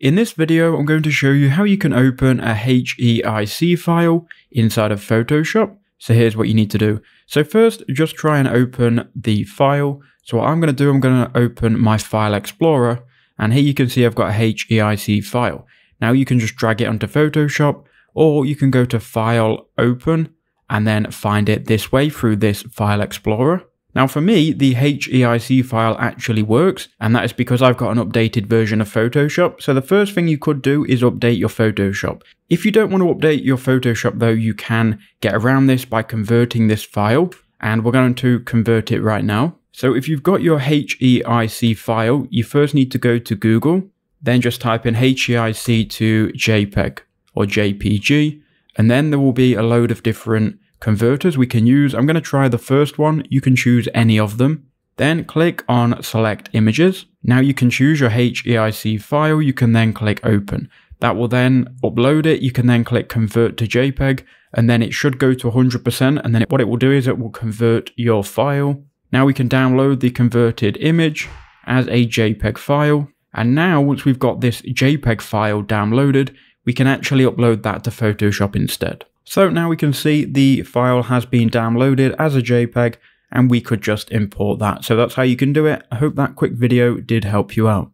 In this video, I'm going to show you how you can open a HEIC file inside of Photoshop. So here's what you need to do. So first, just try and open the file. So what I'm going to do, I'm going to open my file explorer. And here you can see I've got a HEIC file. Now you can just drag it onto Photoshop or you can go to File, Open, and then find it this way through this File Explorer. Now for me, the HEIC file actually works, and that is because I've got an updated version of Photoshop. So the first thing you could do is update your Photoshop. If you don't want to update your Photoshop though, you can get around this by converting this file, and we're going to convert it right now. So if you've got your HEIC file, you first need to go to Google, then just type in HEIC to JPEG or JPG, and then there will be a load of different converters we can use. I'm going to try the first one. You can choose any of them. Then click on select images. Now you can choose your HEIC file. You can then click open. That will then upload it. You can then click convert to JPEG and then it should go to 100% and then what it will do is it will convert your file. Now we can download the converted image as a JPEG file. And now once we've got this JPEG file downloaded, we can actually upload that to Photoshop instead. So now we can see the file has been downloaded as a JPEG and we could just import that. So that's how you can do it. I hope that quick video did help you out.